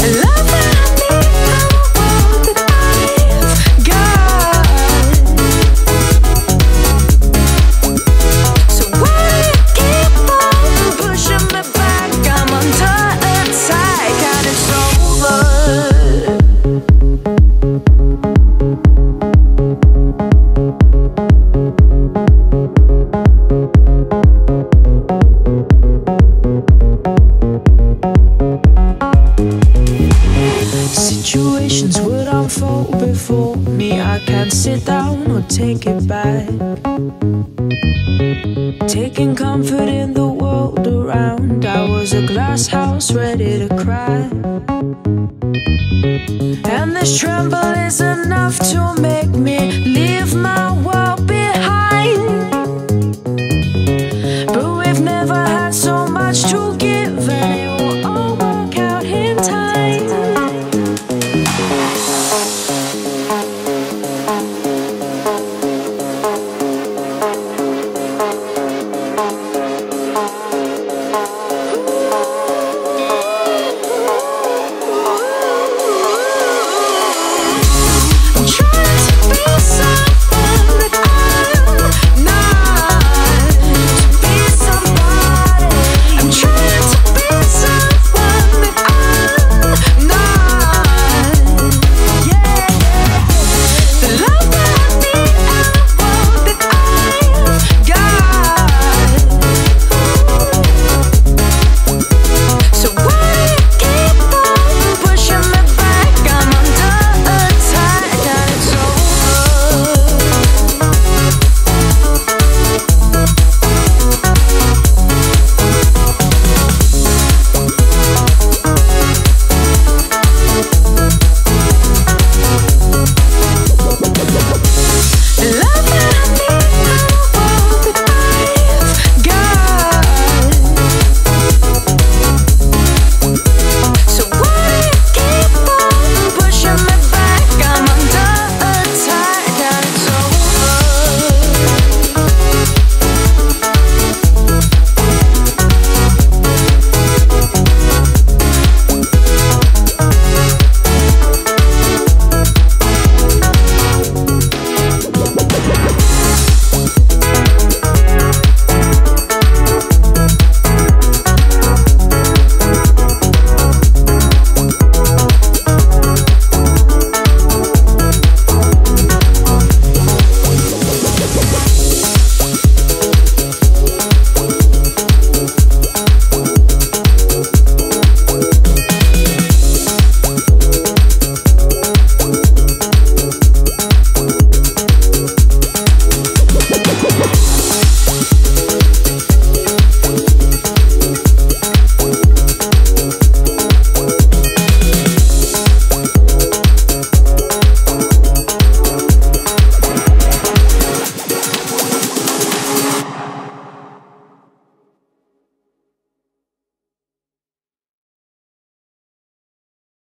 Love situations would unfold before me. I can't sit down or take it back. Taking comfort in the world around, I was a glass house ready to cry. And this tremble is enough to make me leave my